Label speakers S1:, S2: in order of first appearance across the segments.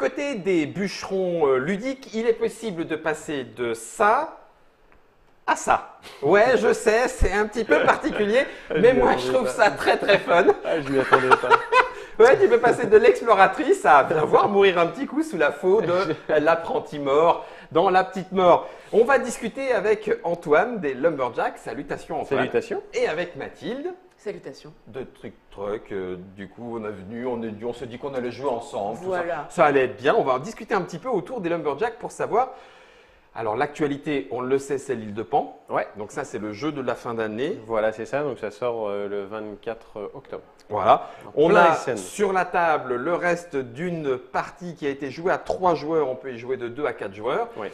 S1: côté des bûcherons euh, ludiques, il est possible de passer de ça à ça. Ouais, je sais, c'est un petit peu particulier, mais moi je trouve ça très très fun.
S2: Ah, je m'y attendais pas.
S1: Ouais, tu peux passer de l'exploratrice à bien voir mourir un petit coup sous la faux de l'apprenti mort dans la petite mort. On va discuter avec Antoine des Lumberjacks. Salutations Antoine.
S2: Salutations.
S1: Et avec Mathilde
S3: Salutations.
S1: de Truc Truc. Euh, du coup, on est venu, on, est, on s'est dit qu'on allait jouer ensemble. tout ça.
S3: Voilà.
S1: Ça allait être bien. On va en discuter un petit peu autour des Lumberjacks pour savoir. Alors, l'actualité, on le sait, c'est l'île de Pan.
S2: Ouais.
S1: Donc, ça, c'est le jeu de la fin d'année.
S2: Voilà, c'est ça. Donc ça sort euh, le 24 octobre.
S1: Voilà. On a
S2: SN.
S1: sur la table le reste d'une partie qui a été jouée à 3 joueurs. On peut y jouer de 2 à 4 joueurs.
S2: Oui.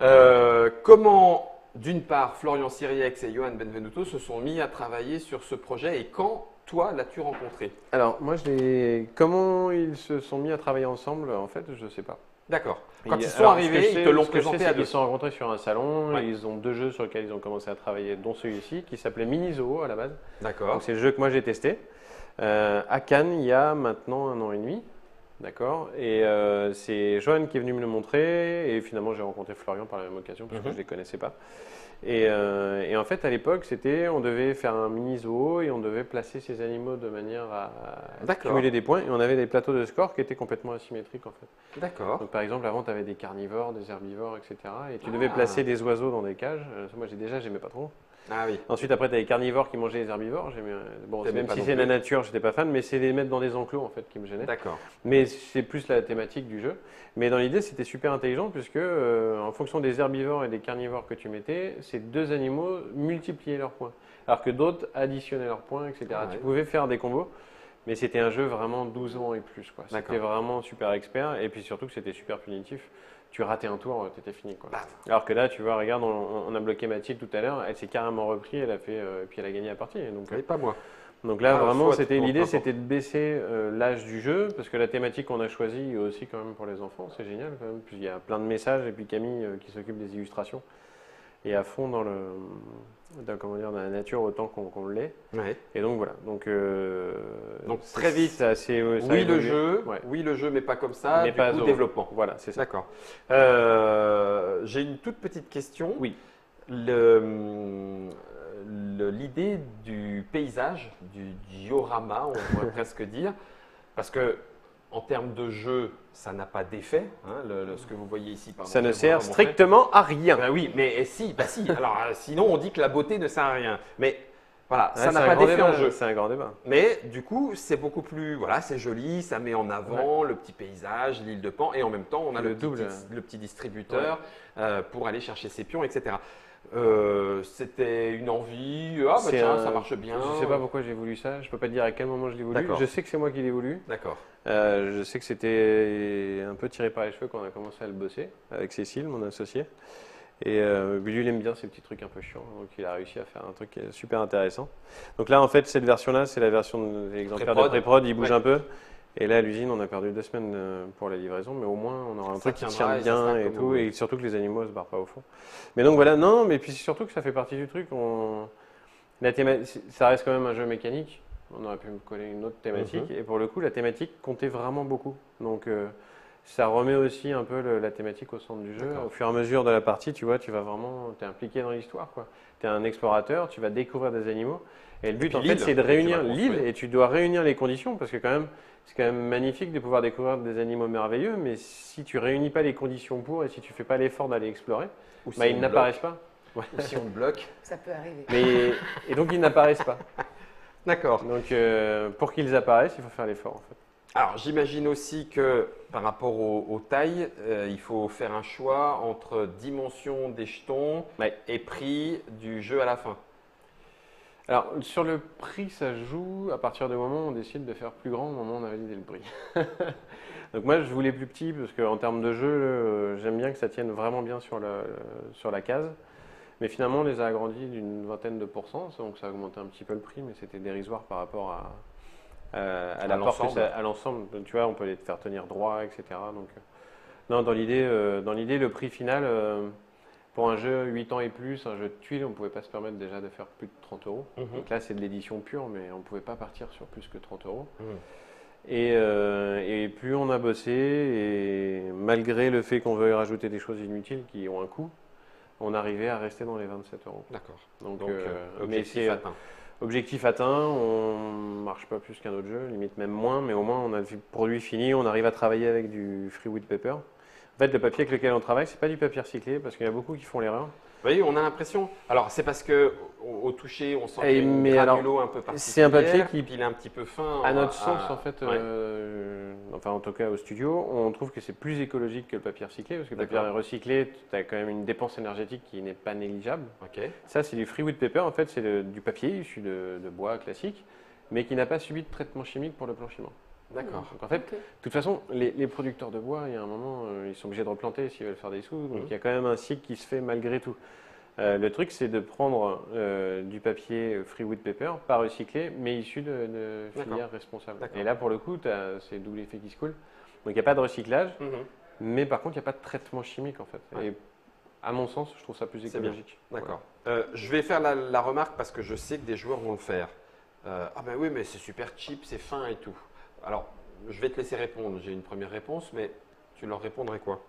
S1: Euh, comment, d'une part, Florian Siriex et Johan Benvenuto se sont mis à travailler sur ce projet et quand, toi, l'as-tu rencontré?
S2: Alors moi, je. Comment ils se sont mis à travailler ensemble En fait, je sais pas.
S1: D'accord. Quand
S2: Il-
S1: ils sont
S2: alors,
S1: arrivés, ils te l'ont
S2: sais,
S1: présenté à deux.
S2: se sont rencontrés sur un salon.
S1: Ouais.
S2: Ils ont deux jeux sur lesquels ils ont commencé à travailler, dont celui-ci qui s'appelait Mini Zoo à la base.
S1: D'accord.
S2: Donc c'est le jeu que moi j'ai testé. Euh, à Cannes, il y a maintenant un an et demi. D'accord Et euh, c'est Johan qui est venu me le montrer. Et finalement, j'ai rencontré Florian par la même occasion parce que
S1: Mhm.
S2: je ne les connaissais pas. Et, euh, et en fait, à l'époque, c'était on devait faire un mini zoo et on devait placer ces animaux de manière à
S1: D'accord.
S2: cumuler des points. Et on avait des plateaux de score qui étaient complètement asymétriques en fait.
S1: D'accord.
S2: Donc par exemple, avant, tu avais des carnivores, des herbivores, etc. Et tu
S1: Ah.
S2: devais placer des oiseaux dans des cages. Euh, Moi, j'ai déjà, j'aimais pas trop.
S1: Ah oui.
S2: Ensuite, après, tu as les carnivores qui mangeaient les herbivores. J'aimais- Bon, même si c'est la nature, j'étais pas fan, mais c'est les mettre dans des enclos en fait qui me gênaient.
S1: D'accord.
S2: Mais c'est plus la thématique du jeu. Mais dans l'idée, c'était super intelligent puisque euh, en fonction des herbivores et des carnivores que tu mettais, ces deux animaux multipliaient leurs points. Alors que d'autres additionnaient leurs points, etc.
S1: Ah ouais.
S2: Tu pouvais faire des combos. Mais c'était un jeu vraiment 12 ans et plus. quoi. C'était vraiment super expert. Et puis surtout que c'était super punitif. Tu ratais un tour, tu étais fini. Quoi.
S1: Baf.
S2: Alors que là, tu vois, regarde, on, on a bloqué Mathilde tout à l'heure. Elle s'est carrément repris. Elle a fait, euh, puis elle a gagné la partie. Donc,
S1: Oui, pas moi.
S2: donc là,
S1: Ah,
S2: vraiment, c'était l'idée, c'était de baisser euh, l'âge du jeu, parce que la thématique qu'on a choisie est aussi quand même pour les enfants, c'est génial quand même. Puis il y a plein de messages, et puis Camille euh, qui s'occupe des illustrations, et à fond dans le, dans, comment dire, dans la nature autant qu'on l'est.
S1: Ouais.
S2: Et donc voilà. Donc, euh,
S1: Donc, très vite,
S2: c'est assez,
S1: Oui, le jeu.
S2: Ouais.
S1: Oui, le jeu, mais pas comme ça.
S2: Mais
S1: du
S2: pas
S1: coup,
S2: au-
S1: développement.
S2: Voilà, c'est ça.
S1: D'accord. Euh, J'ai une toute petite question.
S2: Oui.
S1: L'idée du paysage, du diorama, on pourrait presque dire, parce que en termes de jeu, ça n'a pas d'effet. hein, le- le- ce que vous voyez ici, pardon,
S2: Ça ne sert strictement à rien.
S1: Ben oui, mais eh, si, bah si. Alors euh, sinon, on dit que la beauté ne sert à rien. Mais voilà,
S2: Ouais,
S1: ça n'a pas d'effet en jeu.
S2: C'est un grand débat.
S1: Mais du coup, c'est beaucoup plus. Voilà, c'est joli, ça met en avant le petit paysage, l'île de Pan, et en même temps, on a le,
S2: Le
S1: petit,
S2: double.
S1: le petit distributeur euh, pour aller chercher ses pions, etc. Euh, C'était une envie. Ah, bah tiens,
S2: un-
S1: ça marche bien.
S2: Je sais pas pourquoi j'ai voulu ça. Je peux pas te dire à quel moment je l'ai voulu. Je sais que c'est moi qui l'ai voulu.
S1: D'accord.
S2: Euh, je sais que c'était un peu tiré par les cheveux quand on a commencé à le bosser avec Cécile, mon associé. Et euh, lui, il aime bien ces petits trucs un peu chiants, donc il a réussi à faire un truc super intéressant. Donc là, en fait, cette version-là, c'est la version de l'exemplaire de
S1: Pré-prod.
S2: il bouge
S1: Ouais.
S2: un peu. Et là, à l'usine, on a perdu deux semaines euh, pour la livraison, mais au moins, on aura un
S1: Ça
S2: truc qui tient bien et tout, et surtout que les animaux ne se barrent pas au fond. Mais donc voilà, non, mais puis surtout que ça fait partie du truc. On... La théma- Ça reste quand même un jeu mécanique. On aurait pu me coller une autre thématique.
S1: Mhm.
S2: Et pour le coup, la thématique comptait vraiment beaucoup. Donc euh, ça remet aussi un peu le- la thématique au centre du jeu. Au fur et à mesure de la partie, tu vois, tu vas vraiment, tu es impliqué dans l'histoire. Tu es un explorateur, tu vas découvrir des animaux. Et le but, en fait, c'est de réunir l'île et tu dois réunir les conditions parce que quand même, c'est quand même magnifique de pouvoir découvrir des animaux merveilleux. Mais si tu réunis pas les conditions pour et si tu fais pas l'effort d'aller explorer, bah, ils n'apparaissent pas.
S1: Ou si on te bloque.
S3: Ça peut arriver.
S2: Mais, et donc ils n'apparaissent pas.
S1: D'accord.
S2: Donc euh, pour qu'ils apparaissent, il faut faire l'effort en fait.
S1: Alors, j'imagine aussi que par rapport aux, aux tailles, euh, il faut faire un choix entre dimension des jetons
S2: Ouais.
S1: et prix du jeu à la fin.
S2: Alors sur le prix, ça joue à partir du moment où on décide de faire plus grand, au moment où on a validé le prix. Donc moi je voulais plus petit parce qu'en termes de jeu, euh, j'aime bien que ça tienne vraiment bien sur la case. Mais finalement on les a agrandis d'une vingtaine de pourcents, donc ça a augmenté un petit peu le prix, mais c'était dérisoire par rapport à, à,
S1: l'ensemble.
S2: à Tu vois, on peut les faire tenir droit, etc. Donc, euh, non, dans l'idée, euh, dans l'idée, le prix final, euh, pour un jeu 8 ans et plus, un jeu de tuiles, on ne pouvait pas se permettre déjà de faire plus de 30 euros.
S1: Mhm.
S2: Donc là, c'est de l'édition pure, mais on ne pouvait pas partir sur plus que 30 euros.
S1: Mhm.
S2: Et, et plus on a bossé, et malgré le fait qu'on veuille rajouter des choses inutiles qui ont un coût, on arrivait à rester dans les 27 euros.
S1: D'accord.
S2: Donc,
S1: Donc,
S2: euh,
S1: euh, objectif
S2: c'est
S1: atteint.
S2: objectif atteint, on marche pas plus qu'un autre jeu, limite même moins, mais au moins on a le produit fini, on arrive à travailler avec du Freewood Paper. En fait, le papier avec lequel on travaille, c'est pas du papier recyclé, parce qu'il y a beaucoup qui font l'erreur.
S1: Vous voyez, on a l'impression. Alors, c'est parce que au, au toucher, on sent
S2: Et
S1: qu'il y a une
S2: mais alors,
S1: granulo un peu particulière.
S2: c'est un papier qui-
S1: puis il est un petit peu fin.
S2: À notre
S1: Ah,
S2: sens, en fait,
S1: ouais.
S2: euh, enfin en tout cas au studio, on trouve que c'est plus écologique que le papier recyclé, parce que le papier recyclé, tu as quand même une dépense énergétique qui n'est pas négligeable. Ça, c'est du Freewood Paper, en fait, c'est du papier issu de, de bois classique, mais qui n'a pas subi de traitement chimique pour le blanchiment.
S1: D'accord.
S2: Donc en fait, de toute façon, les, les producteurs de bois, il y a un moment, euh, ils sont obligés de replanter s'ils veulent faire des sous. Donc
S1: Mhm.
S2: il y a quand même un cycle qui se fait malgré tout. Euh, le truc, c'est de prendre euh, du papier Freewood Paper, pas recyclé, mais issu de, de filières responsables. Et là, pour le coup, c'est le double effet qui se coule. Donc il n'y a pas de recyclage,
S1: Mhm.
S2: mais par contre, il n'y a pas de traitement chimique en fait.
S1: Ouais.
S2: Et à mon sens, je trouve ça plus écologique.
S1: D'accord. Je vais faire la, la remarque parce que je sais que des joueurs vont le faire. Ah ben oui, mais c'est super cheap, c'est fin et tout. Alors, je vais te laisser répondre. J'ai une première réponse, mais tu leur répondrais quoi?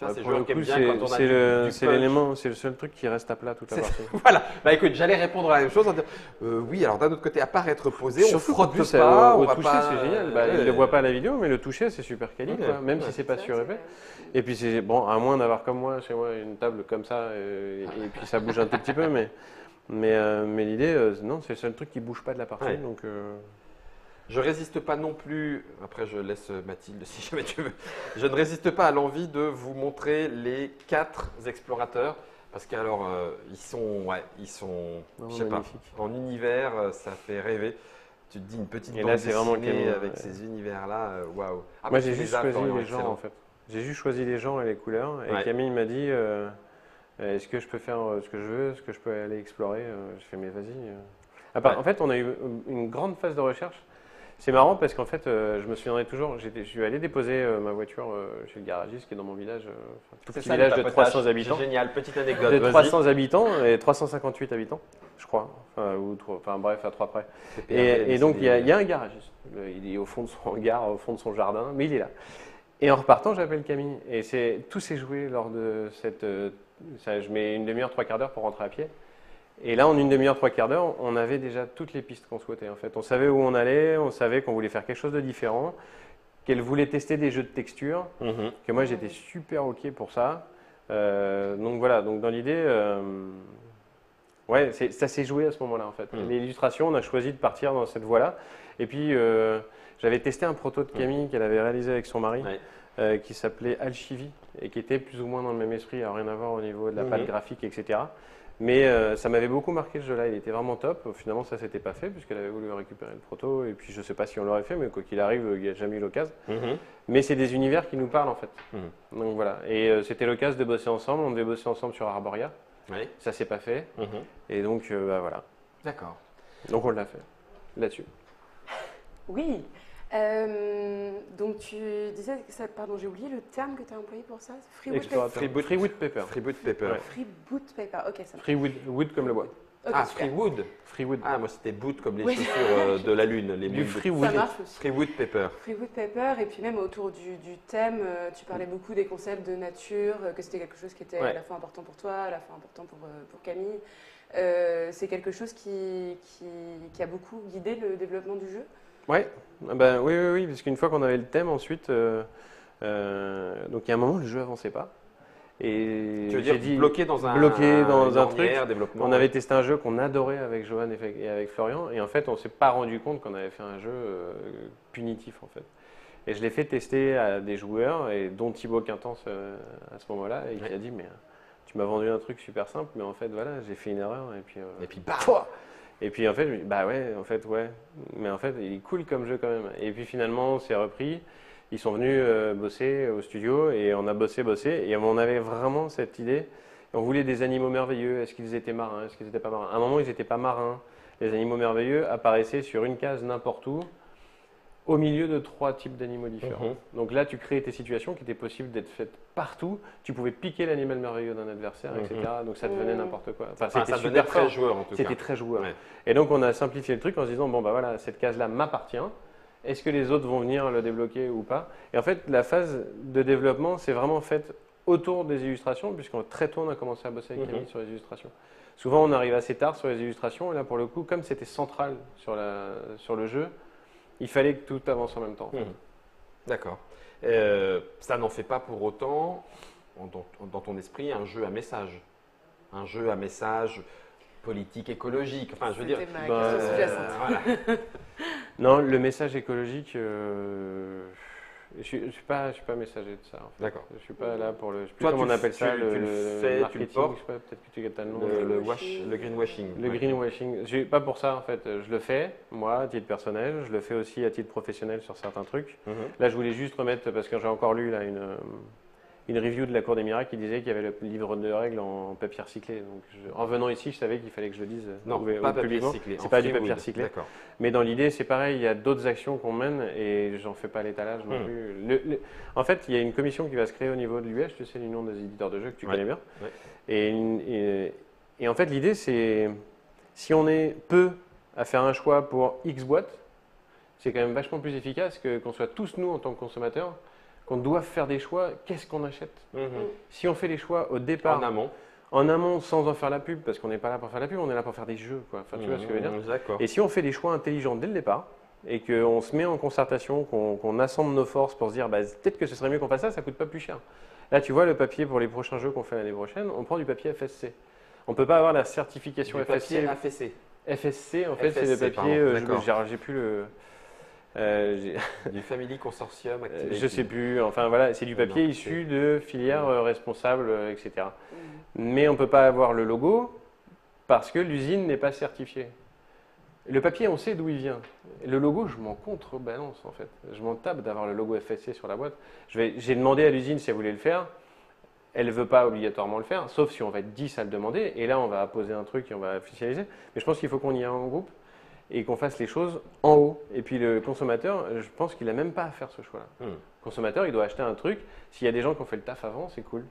S1: Ça,
S2: Ouais,
S1: c'est
S2: le c'est
S1: on
S2: l'élément, c'est seul truc qui reste à plat toute la partie.
S1: Voilà. Bah écoute, j'allais répondre à la même chose en disant euh, oui. Alors d'un autre côté, à part être posé, on frotte
S2: plus,
S1: pas,
S2: au,
S1: on
S2: au
S1: va
S2: toucher,
S1: pas.
S2: c'est génial. Bah,
S1: Ouais.
S2: Il ne le voit pas à la vidéo, mais le toucher, c'est super quali,
S1: Ouais,
S2: quoi, même
S1: ouais.
S2: si c'est pas
S3: c'est-
S2: Et puis, c'est bon, à moins d'avoir comme moi, chez moi, une table comme ça, euh, et, et puis ça bouge un tout petit peu, mais, mais, euh, mais l'idée, euh, non, c'est le seul truc qui bouge pas de la partie.
S1: Ouais.
S2: Donc, euh,
S1: Je résiste pas non plus. Après, je laisse Mathilde si jamais tu veux. Je ne résiste pas à l'envie de vous montrer les quatre explorateurs parce qu'alors euh, ils sont, ouais, ils sont,
S2: Vraiment
S1: je sais pas, en univers, euh, ça fait rêver. Tu te dis une petite
S2: Et
S1: bande
S2: là, c'est vraiment
S1: dessinée
S2: Camille,
S1: avec
S2: ouais.
S1: ces univers-là, euh, waouh. Ah,
S2: moi, j'ai juste choisi les gens, en fait. J'ai juste choisi les gens et les couleurs. Et
S1: Ouais.
S2: Camille m'a dit, euh, est-ce que je peux faire ce que je veux, est-ce que je peux aller explorer Je fais, mais vas-y. part-
S1: Ouais.
S2: En fait, on a eu une grande phase de recherche. C'est marrant parce qu'en fait, euh, je me souviendrai toujours, je suis allé déposer euh, ma voiture euh, chez le garagiste qui est dans mon village, enfin, tout
S1: C'est
S2: petit
S1: ça, le
S2: village de
S1: tapotage.
S2: 300 habitants.
S1: C'est génial, petite anecdote.
S2: De
S1: vas-y.
S2: 300 habitants et 358 habitants, je crois. Enfin, ou trois- enfin, bref, à trois près. Et, et donc, il y, a-
S1: des-
S2: il y a un garagiste. Il est au fond de son hangar, au fond de son jardin, mais il est là. Et en repartant, j'appelle Camille. Et tout s'est joué lors de cette. ça, je mets une demi-heure, trois quarts d'heure pour rentrer à pied. Et là, en une demi-heure, trois quarts d'heure, on avait déjà toutes les pistes qu'on souhaitait. En fait, on savait où on allait, on savait qu'on voulait faire quelque chose de différent, qu'elle voulait tester des jeux de texture,
S1: Mhm.
S2: que moi j'étais super ok pour ça. Euh, donc voilà, donc dans l'idée, euh, ouais, ça s'est joué à ce moment-là en fait.
S1: Mm.
S2: L'illustration, on a choisi de partir dans cette voie-là. Et puis euh, j'avais testé un proto de Camille qu'elle avait réalisé avec son mari,
S1: Ouais.
S2: Euh, qui s'appelait Alchivi et qui était plus ou moins dans le même esprit, alors rien à voir au niveau de la
S1: Mhm.
S2: patte graphique, etc. Mais euh, ça m'avait beaucoup marqué ce jeu-là, il était vraiment top. Finalement, ça s'était pas fait puisqu'elle avait voulu récupérer le proto et puis je sais pas si on l'aurait fait, mais quoi qu'il arrive, il n'y a jamais eu l'occasion.
S1: Mhm.
S2: Mais c'est des univers qui nous parlent en fait.
S1: Mhm.
S2: Donc voilà. Et euh, c'était l'occasion de bosser ensemble. On devait bosser ensemble sur Arboria.
S1: Oui.
S2: Ça s'est pas fait.
S1: Mhm.
S2: Et donc euh, bah, voilà.
S1: D'accord.
S2: Donc on l'a fait là-dessus.
S3: Oui. Euh, donc tu disais, que ça, pardon, j'ai oublié le terme que tu as employé pour ça. Freewood paper.
S2: Explorateur.
S1: Freeboot.
S2: Freewood paper.
S1: Freeboot Paper.
S2: Ouais.
S3: Freeboot paper. Ok, ça. marche.
S2: Freewood wood comme le bois.
S3: Ok,
S1: ah,
S3: super.
S1: Freewood.
S2: Freewood.
S1: Ah, moi c'était boot comme les
S3: Oui.
S1: chaussures euh, de la lune, les
S2: du freewood.
S3: Ça marche aussi.
S1: Freewood Paper.
S3: Freewood paper et puis même autour du, du thème, euh, tu parlais beaucoup des concepts de nature, que c'était quelque chose qui était
S2: Ouais.
S3: à la fois important pour toi, à la fois important pour, pour Camille. Euh, c'est quelque chose qui, qui, qui a beaucoup guidé le développement du jeu?
S2: Ouais. Ben, oui, oui, oui, parce qu'une fois qu'on avait le thème, ensuite, euh, euh, donc il y a un moment, le jeu avançait pas. Et
S1: Tu veux dire bloqué dans un
S2: bloqué dans un truc.
S1: développement.
S2: On avait testé un jeu qu'on adorait avec Johan et avec Florian, et en fait, on s'est pas rendu compte qu'on avait fait un jeu euh, punitif en fait. Et je l'ai fait tester à des joueurs, et dont Thibaut Quintance à ce moment-là, et qui
S1: Ouais.
S2: a dit mais tu m'as vendu un truc super simple, mais en fait voilà, j'ai fait une erreur, et puis.
S1: Et puis
S2: et puis en fait, je me dis, bah ouais, en fait, ouais. Mais en fait, il est cool comme jeu quand même. Et puis finalement, c'est repris. Ils sont venus euh, bosser au studio et on a bossé, bossé. Et on avait vraiment cette idée. On voulait des animaux merveilleux. Est-ce qu'ils étaient marins? Est-ce qu'ils n'étaient pas marins? À un moment, ils n'étaient pas marins. Les animaux merveilleux apparaissaient sur une case n'importe où, au milieu de trois types d'animaux différents.
S1: Mhm.
S2: Donc là, tu créais tes situations qui étaient possibles d'être faites partout. Tu pouvais piquer l'animal merveilleux d'un adversaire,
S1: Mhm.
S2: etc. Donc ça devenait
S3: Mhm.
S2: n'importe quoi. Enfin,
S1: Enfin,
S2: c'était
S1: ça devenait
S2: super
S1: très
S2: fort.
S1: joueur en tout cas.
S2: C'était très joueur.
S1: Ouais.
S2: Et donc on a simplifié le truc en se disant bon bah voilà cette case là m'appartient Est-ce que les autres vont venir le débloquer ou pas? Et en fait, la phase de développement, c'est vraiment faite autour des illustrations, puisqu'on très tôt on a commencé à bosser avec
S1: Mhm.
S2: Camille sur les illustrations. Souvent, on arrive assez tard sur les illustrations, et là, pour le coup, comme c'était central sur, la, sur le jeu, il fallait que tout avance en même temps.
S1: Mhm. D'accord. Euh, ça n'en fait pas pour autant, en- dans, dans ton esprit, un jeu à message. Un jeu à message politique, écologique. Enfin, je veux dire.
S3: Ma
S2: bah,
S1: euh, voilà.
S2: Non, le message écologique, euh, je ne suis, pas- je suis pas messager de ça. en fait.
S1: D'accord.
S2: Je suis pas là pour le. Je sais plus
S1: Toi,
S2: comment
S1: tu
S2: on
S1: le-
S2: appelle ça,
S1: tu-
S2: le,
S1: tu le fais, tu le portes.
S2: je sais pas, peut-être que tu as le nom.
S1: Le, le
S3: Le
S1: wash, le greenwashing.
S2: Le
S1: Ouais.
S2: greenwashing, je suis pas pour ça en fait. Je le fais, moi, à titre personnel. Je le fais aussi à titre professionnel sur certains trucs.
S1: Mhm.
S2: Là, je voulais juste remettre, parce que j'ai encore lu là, une, euh, une review de la Cour des miracles qui disait qu'il y avait le livre de règles en papier recyclé. Donc, je- en venant ici, je savais qu'il fallait que je le dise euh,
S1: Non, pas
S2: au
S1: papier recyclé.
S2: C'est pas du papier recyclé. Mais dans l'idée, c'est pareil, il y a d'autres actions qu'on mène et j'en fais pas l'étalage non
S1: Hmm.
S2: plus. Le- le- en fait, il y a une commission qui va se créer au niveau de l'UH, tu sais, l'Union des éditeurs de jeux que tu
S1: Ouais.
S2: connais bien.
S1: Ouais.
S2: Et, une- et- et en fait, l'idée, c'est si on est peu à faire un choix pour X boîtes, c'est quand même vachement plus efficace que qu'on soit tous nous en tant que consommateurs, qu'on doive faire des choix, qu'est-ce qu'on achète
S1: Mhm.
S2: Si on fait les choix au départ,
S1: En amont.
S2: en amont, sans en faire la pub, parce qu'on n'est pas là pour faire la pub, on est là pour faire des jeux. Quoi. Enfin, tu vois ce que je veux dire? Et si on fait des choix intelligents dès le départ et qu'on se met en concertation, qu'on assemble nos forces pour se dire bah, peut-être que ce serait mieux qu'on fasse ça, ça coûte pas plus cher. Là, tu vois, le papier pour les prochains jeux qu'on fait l'année prochaine, on prend du papier FSC. On ne peut pas avoir la certification
S1: Du papier
S2: FSC. FSC, en fait, c'est le
S1: FSC,
S2: papier.
S1: pardon,
S2: euh, J'ai plus le. Euh,
S1: Du Family Consortium Activity.
S2: je sais plus. Enfin voilà, c'est du papier issu de filières euh, responsables, euh, etc.
S3: Mm.
S2: Mais on ne peut pas avoir le logo parce que l'usine n'est pas certifiée. Le papier, on sait d'où il vient. Le logo, je m'en contrebalance en fait. Je m'en tape d'avoir le logo FSC sur la boîte. J'ai demandé à l'usine si elle voulait le faire. Elle ne veut pas obligatoirement le faire, sauf si on va être 10 à le demander. Et là, on va poser un truc et on va officialiser. Mais je pense qu'il faut qu'on y aille en groupe et qu'on fasse les choses en haut. Et puis le consommateur, je pense qu'il n'a même pas à faire ce choix-là.
S1: Hmm.
S2: Le consommateur, il doit acheter un truc. S'il y a des gens qui ont fait le taf avant, c'est cool.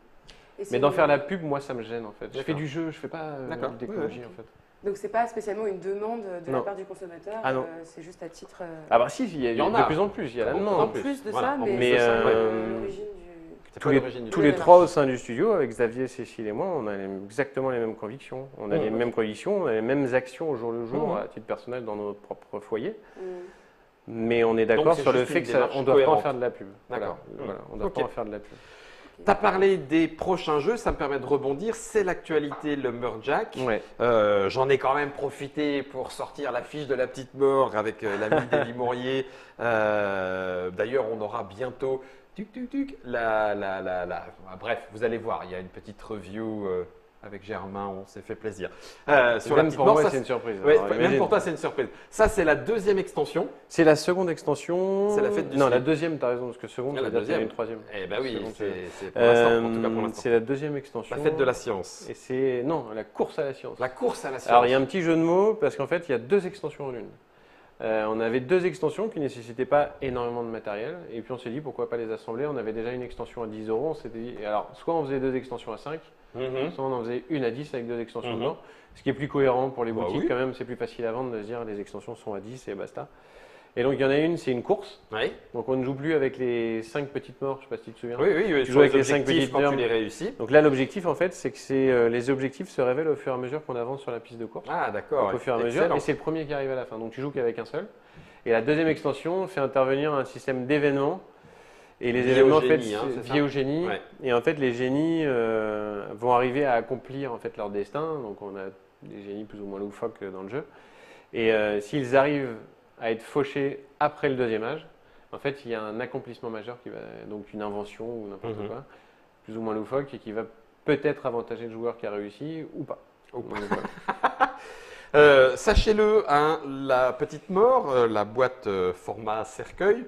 S3: Et
S2: Mais d'en faire la pub, moi, ça me gêne en fait. Je fais du jeu, je fais pas euh, d'écologie
S1: Oui, oui.
S2: en fait.
S3: Donc c'est pas spécialement une demande de
S2: Non.
S3: la part du consommateur,
S2: Ah
S3: euh, c'est juste à titre. euh,
S2: Ah bah si, il y a,
S1: Il y en
S2: de
S1: a.
S2: plus en plus, il y a la demande.
S3: en
S1: plus.
S3: de
S1: Voilà.
S3: ça,
S1: En
S3: mais,
S2: de ouais.
S3: euh, l'origine du.
S2: Tous les, tous trois au sein du studio, avec Xavier, Cécile et moi, on a les- exactement les mêmes convictions. On a
S1: Mmh.
S2: les mêmes convictions, on a les mêmes actions au jour le jour,
S1: Mmh.
S2: à titre personnel, dans notre propre foyer.
S3: Mm.
S2: Mais on est d'accord sur le fait
S1: une
S2: que ça,
S1: démarche
S2: on ne doit pas en faire de la pub. Voilà,
S1: D'accord.
S2: voilà, on ne doit
S1: Ok.
S2: pas en faire de la pub.
S1: Tu as parlé des prochains jeux, ça me permet de rebondir. C'est l'actualité, le Murjack.
S2: Ouais.
S1: Euh, J'en ai quand même profité pour sortir la fiche de la petite mort avec euh, l'ami d'Elie Mourier. Euh, D'ailleurs, on aura bientôt tuc, tuc, tuc, la, la, la, la- Bref, vous allez voir, il y a une petite review euh, avec Germain, on s'est fait plaisir. Euh, sur la
S2: Même
S1: petite
S2: pour
S1: mort,
S2: moi,
S1: ça,
S2: c'est une surprise.
S1: ouais,
S2: Alors,
S1: même pour toi, c'est une surprise. Ça, c'est la deuxième extension.
S2: C'est la seconde extension.
S1: C'est la fête du
S2: Non, la deuxième, tu as raison, parce que seconde,
S1: Ah, la deuxième.
S2: une troisième.
S1: Eh ben oui, c'est c'est pour l'instant, en tout cas pour
S2: Euh,
S1: l'instant.
S2: c'est la deuxième extension.
S1: La fête de la science.
S2: Et c'est. Non, la course à la science.
S1: La course à la science.
S2: Alors il y a un petit jeu de mots parce qu'en fait il y a deux extensions en une. Euh, on avait deux extensions qui ne nécessitaient pas énormément de matériel et puis on s'est dit pourquoi pas les assembler? On avait déjà une extension à 10 euros. On dit alors soit on faisait deux extensions à 5,
S1: Mhm.
S2: soit on en faisait une à 10 avec deux extensions
S1: Mhm.
S2: dedans. Ce qui est plus cohérent pour les
S1: Bah
S2: boutiques
S1: oui.
S2: quand même. C'est plus facile à vendre de se dire les extensions sont à 10 et basta. Et donc il y en a une, c'est une course.
S1: Oui,
S2: Donc on ne joue plus avec les 5 petites morts. Je sais pas si tu te souviens.
S1: oui, oui.
S2: Tu
S1: sur
S2: joues avec les cinq
S1: objectifs
S2: petites
S1: quand tu
S2: normes.
S1: les réussis.
S2: Donc là l'objectif en fait c'est que euh, les objectifs se révèlent au fur et à mesure qu'on avance sur la piste de course.
S1: Ah, d'accord.
S2: Donc, au fur et à mesure, et c'est le premier qui arrive à la fin. Donc tu joues qu'avec un seul. Et la deuxième extension fait intervenir un système d'événements. Et les événements en fait,
S1: hein,
S2: liés au génie.
S1: Ouais.
S2: Et en fait, les génies euh, vont arriver à accomplir en fait leur destin. Donc on a des génies plus ou moins loufoques euh, dans le jeu. Et euh, s'ils arrivent à être fauchés après le deuxième âge, en fait, il y a un accomplissement majeur qui va donc une invention ou n'importe
S1: Mhm.
S2: quoi, plus ou moins loufoque et qui va peut-être avantager le joueur qui a réussi ou pas.
S1: Euh, Sachez-le, hein, la petite mort, euh, la boîte euh, format cercueil,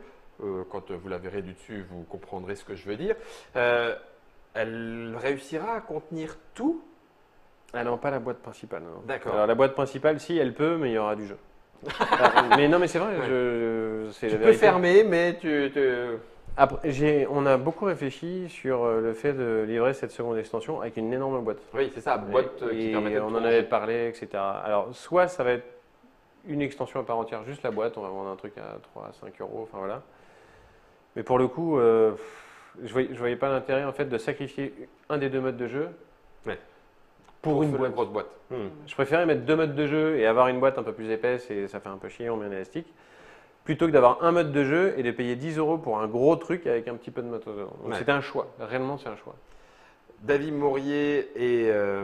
S1: quand vous la verrez du dessus, vous comprendrez ce que je veux dire. Elle réussira à contenir tout?
S2: Ah non, pas la boîte principale.
S1: D'accord.
S2: Alors la boîte principale, si, elle peut, mais il y aura du jeu. Ah, mais non, mais c'est vrai,
S1: Ouais.
S2: je, je-
S1: Tu
S2: la
S1: peux fermer, mais tu. tu-
S2: Après, on a beaucoup réfléchi sur euh, le fait de livrer cette seconde extension avec une énorme boîte.
S1: Oui, c'est ça, boîte euh,
S2: Et
S1: qui permet de
S2: on en avait parlé, etc. Alors, soit ça va être une extension à part entière, juste la boîte. On va vendre un truc à 3 à 5 euros. Enfin voilà. Mais pour le coup, euh, je voyais, je voyais pas l'intérêt en fait de sacrifier un des deux modes de jeu
S1: Ouais.
S2: Pour une boîte.
S1: grosse boîte. Hmm.
S2: Je préférais mettre deux modes de jeu et avoir une boîte un peu plus épaisse et ça fait un peu chier en bien élastique, plutôt que d'avoir un mode de jeu et de payer 10 euros pour un gros truc avec un petit peu de matos dedans. Donc
S1: Ouais.
S2: c'était un choix, réellement c'est un choix.
S1: David Maurier et euh,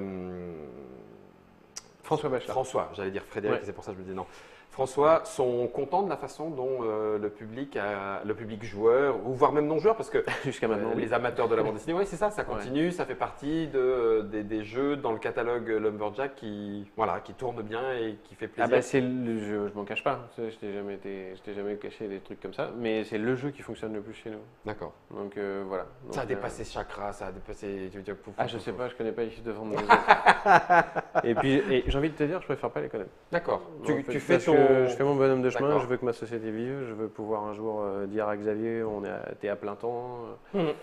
S2: François Bachelard.
S1: François, j'allais dire Frédéric,
S2: Ouais.
S1: c'est pour ça que je me dis non. François sont contents de la façon dont euh, le public, a- le public joueur, ou voire même non joueur, parce que
S2: Jusqu'à maintenant.
S1: Euh,
S2: oui.
S1: les amateurs de la bande dessinée, oui, c'est ça, ça continue, ça fait partie de, des, des jeux dans le catalogue Lumberjack qui, voilà, qui tourne bien et qui fait
S2: Ah
S1: plaisir.
S2: bah c'est le jeu, je m'en cache pas, je t'ai jamais, été- je t'ai jamais caché des trucs comme ça, mais c'est le jeu qui fonctionne le plus chez nous.
S1: D'accord.
S2: Donc euh, voilà. Donc,
S1: Ça a dépassé Chakra, ça a dépassé. tu veux dire, pouf,
S2: Ah
S1: pouf,
S2: je sais
S1: pouf.
S2: pas, je connais pas les chiffres de vente et puis j'ai envie de te dire, je préfère pas les connaître.
S1: D'accord. Tu, fais ton.
S2: Que je fais mon bonhomme de chemin, je veux que ma société vive, je veux pouvoir un jour euh, dire à Xavier, on est à, plein temps. euh,
S1: Mhm.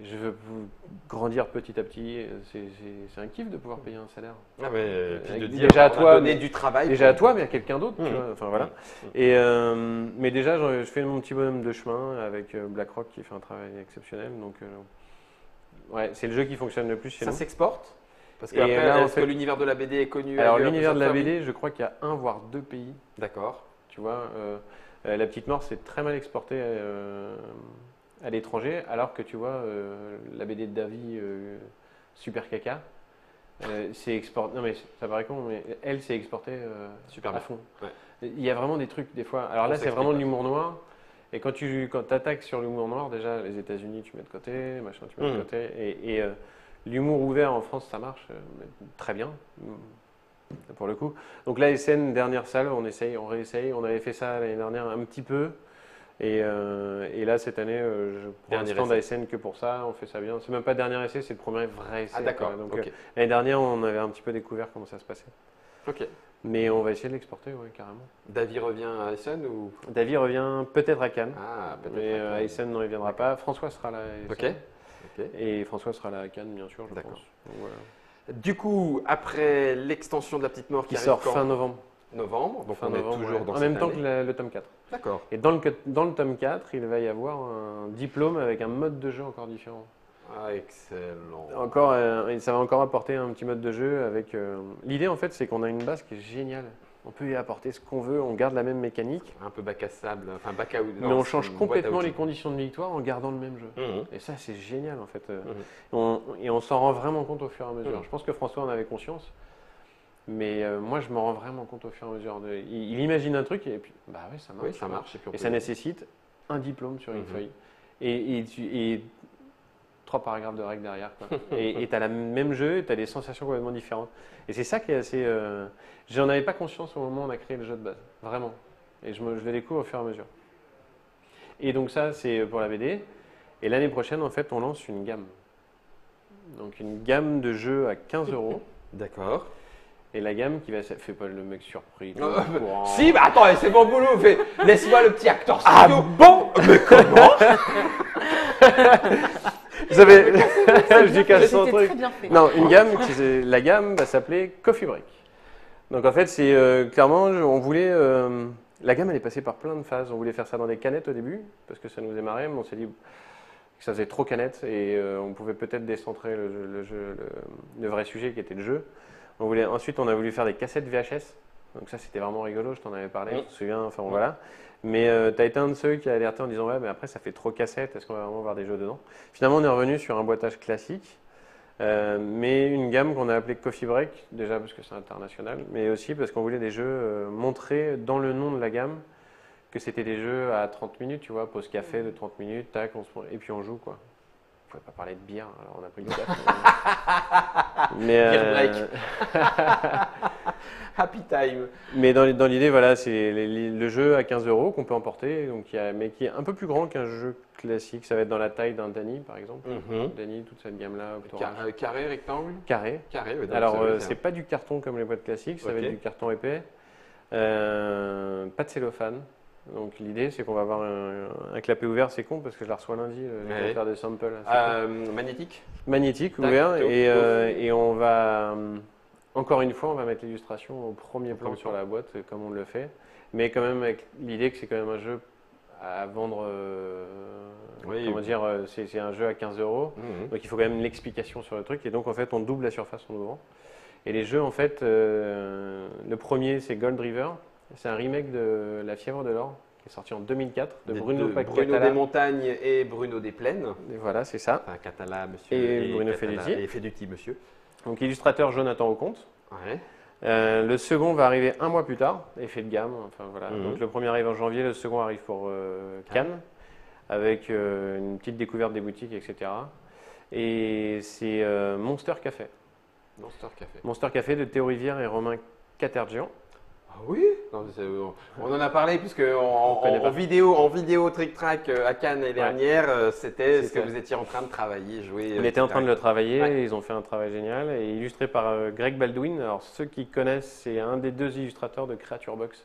S2: Je veux grandir petit à petit. C'est, c'est- un kiff de pouvoir payer un salaire.
S1: Ah, mais, et puis de dire,
S2: déjà à toi, mais-
S1: du travail.
S2: Déjà à toi, mais à quelqu'un d'autre. vois, Enfin voilà. Et euh, mais déjà, je fais mon petit bonhomme de chemin avec euh, BlackRock qui fait un travail exceptionnel. Donc euh, ouais, c'est le jeu qui fonctionne le plus chez
S1: Ça
S2: nous.
S1: s'exporte? Parce que est-ce
S2: fait-
S1: l'univers de la BD est connu
S2: Alors l'univers de la BD, je crois qu'il y a un voire deux pays
S1: D'accord.
S2: Tu vois, euh, euh, la petite mort, c'est très mal exporté euh, à l'étranger, alors que tu vois, euh, la BD de Davy, Super Caca, c'est exporté. Non, mais ça paraît con, mais elle, c'est exporté
S1: Super
S2: à fond.
S1: Ouais.
S2: Il y a vraiment des trucs, des fois. Alors
S1: On
S2: là, c'est vraiment de l'humour noir. Et quand tu quand attaques sur l'humour noir, déjà, les États-Unis, tu mets de côté, machin, tu mets de
S1: Mhm.
S2: côté. Et, et, l'humour ouvert en France, ça marche euh, très bien. Pour le coup. Donc là, SN, dernière salle, on essaye, on réessaye. On avait fait ça l'année dernière un petit peu. Et, euh, et là, cette année, euh, je prends
S1: Dernier
S2: un stand
S1: essai.
S2: à SN que pour ça. On fait ça bien. C'est même pas le dernier essai, c'est le premier vrai essai.
S1: Ah, d'accord.
S2: Donc euh, l'année dernière, on avait un petit peu découvert comment ça se passait.
S1: Ok.
S2: Mais on va essayer de l'exporter, ouais, carrément.
S1: David revient à Essen ou?
S2: David revient peut-être à Cannes.
S1: Ah, peut-être.
S2: Mais
S1: à
S2: euh. Essen, non, il viendra pas. François sera là. à
S1: Ok.
S2: Et François sera là à Cannes, bien sûr, je pense. Donc, voilà.
S1: Du coup, après l'extension de la petite mort qui,
S2: sort fin novembre.
S1: novembre, donc
S2: Fin
S1: on est
S2: novembre,
S1: toujours
S2: ouais.
S1: dans
S2: En
S1: cette
S2: même temps
S1: année.
S2: que le tome 4.
S1: D'accord.
S2: Et dans le, dans le tome 4, il va y avoir un diplôme avec un mode de jeu encore différent.
S1: Ah, excellent.
S2: Encore, euh, ça va encore apporter un petit mode de jeu avec. euh, L'idée en fait, c'est qu'on a une base qui est géniale. On peut y apporter ce qu'on veut, on garde la même mécanique,
S1: Un peu bac à sable, enfin bac à
S2: mais on change complètement les conditions de victoire en gardant le même jeu.
S1: Mhm.
S2: Et ça, c'est génial en fait. Euh, on- et on s'en rend vraiment compte au fur et à mesure.
S1: Mhm.
S2: Je pense que François en avait conscience, mais euh, moi, je m'en rends vraiment compte au fur et à mesure. De- il, il imagine un truc et puis, bah oui, ça marche.
S1: Oui, ça marche. Et, puis
S2: ça nécessite un diplôme sur une feuille. Et, et trois paragraphes de règles derrière. quoi. et tu as le même jeu, tu as des sensations complètement différentes. Et c'est ça qui est assez. Euh... J'en avais pas conscience au moment où on a créé le jeu de base. Vraiment. Et je, me, je le découvre au fur et à mesure. Et donc, ça, c'est pour la BD. Et l'année prochaine, en fait, on lance une gamme. Donc, une gamme de jeux à 15 euros.
S1: D'accord.
S2: Et la gamme qui va. Fait pas le mec surpris.
S1: Non,
S2: courant.
S1: Si, bah attends, c'est mon boulot. fais- Laisse-moi le petit acteur
S2: Ah
S1: bon? Mais comment?
S2: Vous avez. je dis qu'à son truc.
S3: très bien fait.
S2: Non, une gamme, qui, la gamme va s'appeler Coffee Break. Donc en fait, c'est euh, clairement, on voulait. euh, la gamme, elle est passée par plein de phases. On voulait faire ça dans des canettes au début, parce que ça nous marré, mais on s'est dit que ça faisait trop canette et euh, on pouvait peut-être décentrer le, jeu- le jeu- le- le vrai sujet qui était le jeu. On voulait, ensuite, on a voulu faire des cassettes VHS. Donc ça, c'était vraiment rigolo, je t'en avais parlé,
S1: Mm.
S2: je me souviens, enfin bon, voilà. Mais tu as été un de ceux qui a alerté en disant Ouais, mais après, ça fait trop cassette, est-ce qu'on va vraiment voir des jeux dedans? Finalement, on est revenu sur un boitage classique, euh, mais une gamme qu'on a appelée Coffee Break, déjà parce que c'est international, mais aussi parce qu'on voulait des jeux euh, montrer dans le nom de la gamme que c'était des jeux à 30 minutes, tu vois, pause café de 30 minutes, tac, on se prend- et puis on joue, quoi. On pouvait pas parler de bière, alors on a pris du café. mais,
S1: Beer
S2: euh,
S1: break. Happy time.
S2: mais dans, dans l'idée, voilà, c'est le jeu à 15 euros qu'on peut emporter, donc il y a, mais qui est un peu plus grand qu'un jeu classique. Ça va être dans la taille d'un Dany, par exemple. Dany, toute cette gamme-là.
S1: Car- euh, Carré, rectangle?
S2: Carré.
S1: Carré, oui,
S2: Alors, euh, c'est pas du carton comme les boîtes classiques, ça va être du carton épais. Euh, pas de cellophane. Donc l'idée, c'est qu'on va avoir un, un clapet ouvert, c'est con parce que je la reçois lundi, le- je vais
S1: Ouais.
S2: faire des samples.
S1: Euh, magnétique?
S2: Magnétique ouvert et, euh, on va euh, encore une fois, on va mettre l'illustration au premier plan sur la boîte, euh, comme on le fait, mais quand même avec l'idée que c'est quand même un jeu à vendre. euh,
S1: Oui,
S2: comment
S1: oui.
S2: dire euh, C'est un jeu à 15 euros.
S1: Mhm.
S2: Donc il faut quand même l'explication sur le truc. Et donc en fait, on double la surface en ouvrant. Et les jeux, en fait, euh, le premier, c'est Gold River. C'est un remake de La fièvre de l'or, qui est sorti en 2004, de
S1: Des-
S2: Bruno
S1: de. Bruno des Montagnes et Bruno des Plaines.
S2: Et voilà, c'est ça.
S1: Enfin, Catala, monsieur.
S2: Et Bruno
S1: Catala-
S2: Feduti.
S1: Et Feduti, monsieur.
S2: Donc illustrateur Jonathan Auconte.
S1: Ouais.
S2: Euh, le second va arriver un mois plus tard, effet de gamme. Enfin, voilà.
S1: Mhm.
S2: Donc le premier arrive en janvier, le second arrive pour euh, Cannes, avec euh, une petite découverte des boutiques, etc. Et c'est Monster Café.
S1: Monster Café.
S2: Monster Café de Théo Rivière et Romain Catergian.
S1: Ah oui Non, On en a parlé puisque en, en- vidéo, en vidéo Trick Track euh, à Cannes l'année dernière, euh, c'était ce que vous étiez en train de travailler, jouer.
S2: On
S1: euh,
S2: était en train de le travailler,
S1: Ouais.
S2: ils ont fait un travail génial, et illustré par Greg Baldwin. Alors ceux qui connaissent, c'est un des deux illustrateurs de Creature Box.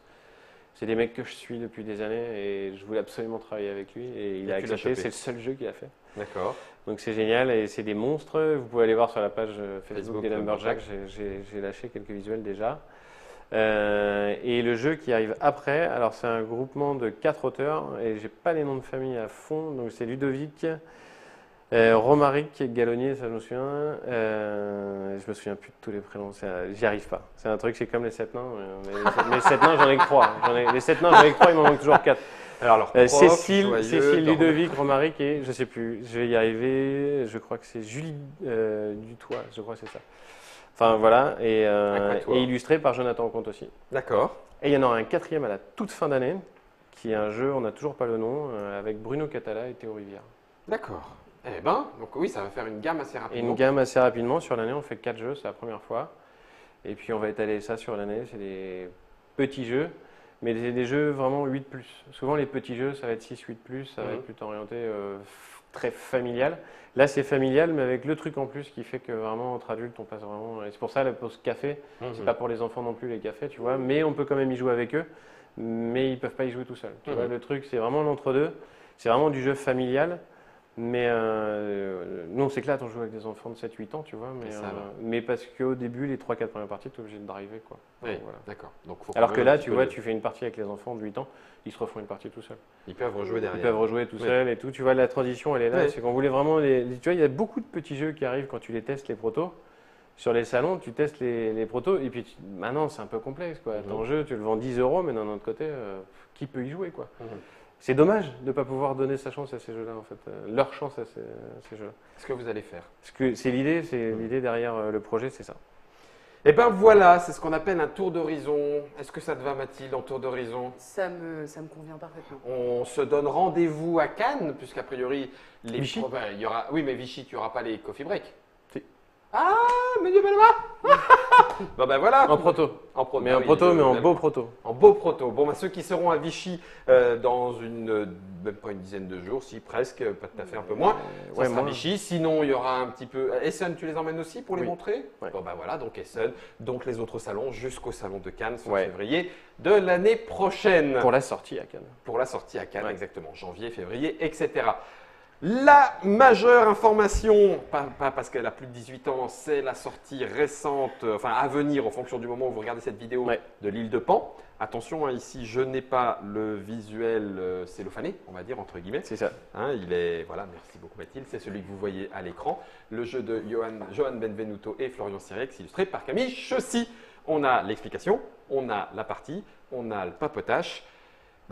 S2: C'est des mecs que je suis depuis des années, et je voulais absolument travailler avec lui, et il
S1: Et
S2: a accepté. C'est le seul jeu qu'il a fait.
S1: D'accord.
S2: Donc c'est génial et c'est des monstres. Vous pouvez aller voir sur la page Facebook,
S1: Facebook
S2: des Lumberjacks, j'ai lâché quelques visuels déjà. Euh, et le jeu qui arrive après, alors c'est un groupement de quatre auteurs et j'ai pas les noms de famille à fond, donc c'est Ludovic, euh, Romaric, Galonnier, ça je me souviens. Euh, je me souviens plus de tous les prénoms, j'y arrive pas. C'est un truc, c'est comme les sept nains. mais- les sept nains, j'en ai que trois. Ai- les sept nains, j'en ai que trois, il m'en manque toujours quatre.
S1: Alors, leur
S2: Euh,
S1: prof,
S2: Cécile,
S1: joyeux,
S2: Cécile Ludovic, Romaric et je sais plus, je vais y arriver, je crois que c'est Julie euh, Dutoit, je crois que c'est ça. Enfin voilà, et, euh, et illustré par Jonathan Comte aussi.
S1: D'accord.
S2: Et il y en aura un quatrième à la toute fin d'année, qui est un jeu, on n'a toujours pas le nom, euh, avec Bruno Catala et Théo Rivière.
S1: D'accord. Eh ben, donc oui, ça va faire une gamme assez
S2: Et
S1: rapidement.
S2: une gamme assez rapidement, sur l'année on fait quatre jeux, c'est la première fois. Et puis on va étaler ça sur l'année, c'est des petits jeux, mais des, des jeux vraiment 8 Souvent les petits jeux, ça va être 6, 8 ça va
S1: Mhm.
S2: être plutôt orienté euh, très familial. Là c'est familial, mais avec le truc en plus qui fait que vraiment entre adultes on passe vraiment. Et c'est pour ça la pause café,
S1: Mhm.
S2: c'est pas pour les enfants non plus les cafés, tu vois, mais on peut quand même y jouer avec eux, mais ils peuvent pas y jouer tout seuls. Tu
S1: Mhm.
S2: vois, le truc c'est vraiment l'entre-deux, c'est vraiment du jeu familial. Mais euh, nous, on s'éclate, on joue avec des enfants de 7-8 ans, tu vois. Mais,
S1: ça
S2: euh, mais parce qu'au début, les 3-4 premières parties, tu es obligé de driver. Quoi.
S1: Oui,
S2: voilà.
S1: d'accord.
S2: Alors que là, tu vois,
S1: de-
S2: tu fais une partie avec les enfants de 8 ans, ils se refont une partie tout seuls.
S1: Ils peuvent rejouer derrière.
S2: Ils peuvent rejouer tout
S1: Oui.
S2: seuls et tout. Tu vois, la transition, elle est là.
S1: Oui.
S2: C'est qu'on voulait vraiment. Les, tu vois, il y a beaucoup de petits jeux qui arrivent quand tu les testes, les protos. Sur les salons, tu testes les, les protos et puis tu- maintenant, c'est un peu complexe. Quoi.
S1: Mhm.
S2: Ton jeu, tu le vends 10 euros, mais d'un autre côté, euh, qui peut y jouer quoi
S1: Mhm.
S2: C'est dommage de ne pas pouvoir donner sa chance à ces jeux-là, en fait. Euh, leur chance à ces, ces jeux-là.
S1: Qu'est-ce que vous allez faire
S2: que c'est l'idée, c'est l'idée derrière euh, le projet, c'est ça.
S1: Eh ben voilà, c'est ce qu'on appelle un tour d'horizon. Est-ce que ça te va, Mathilde, en tour d'horizon?
S3: Ça me, ça me convient parfaitement.
S1: On se donne rendez-vous à Cannes, puisqu'a priori, les
S2: Vichy
S1: pro- ben, il y aura... Oui, mais Vichy, tu n'auras pas les coffee break.
S2: Si.
S1: Ah, mais Dieu Bon ben voilà
S2: En proto.
S1: En pro-
S2: Mais en
S1: oui,
S2: proto, mais en beau proto.
S1: En beau proto. Bon, bah, ceux qui seront à Vichy euh, dans une, euh, même pas une dizaine de jours, si presque, pas tout à fait, un peu moins, ça
S2: ouais,
S1: sera
S2: moi.
S1: Vichy. Sinon, il y aura un petit peu. Essen, tu les emmènes aussi pour les
S2: Oui.
S1: montrer
S2: Ouais.
S1: Bon, bah voilà, donc Essen, donc les autres salons jusqu'au salon de Cannes, fin
S2: Ouais.
S1: février de l'année prochaine.
S2: Pour la sortie à Cannes.
S1: Pour la sortie à Cannes, exactement, janvier, février, etc. La majeure information, pas, pas parce qu'elle a plus de 18 ans, c'est la sortie récente, euh, enfin à venir en fonction du moment où vous regardez cette vidéo
S2: Ouais.
S1: de l'île de Pan. Attention, hein, ici je n'ai pas le visuel euh, cellophané, on va dire entre guillemets.
S2: C'est ça.
S1: Hein, il est, voilà, merci beaucoup Mathilde, c'est celui que vous voyez à l'écran. Le jeu de Johan, Johan Benvenuto et Florian Sirex, illustré par Camille Chaussy. On a l'explication, on a la partie, on a le papotage.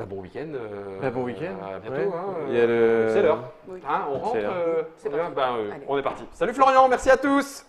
S1: Bah, bon week-end. euh,
S2: Bah, bon week-end.
S1: À bientôt.
S2: Ouais.
S1: hein,
S2: a le-
S1: C'est l'heure.
S3: Oui.
S1: Hein, on rentre.
S2: C'est l'heure.
S1: euh,
S3: C'est
S1: on
S3: parti.
S1: Bah, euh, on est parti. Salut Florian, merci à tous.